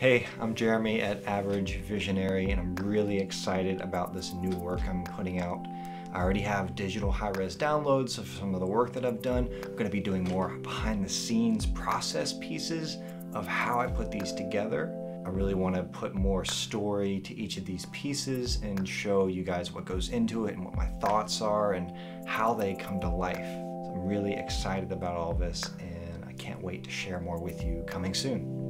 Hey, I'm Jeremy at Average Visionary, and I'm really excited about this new work I'm putting out. I already have digital high-res downloads of some of the work that I've done. I'm gonna be doing more behind-the-scenes process pieces of how I put these together. I really want to put more story to each of these pieces and show you guys what goes into it and what my thoughts are and how they come to life. So I'm really excited about all this and I can't wait to share more with you coming soon.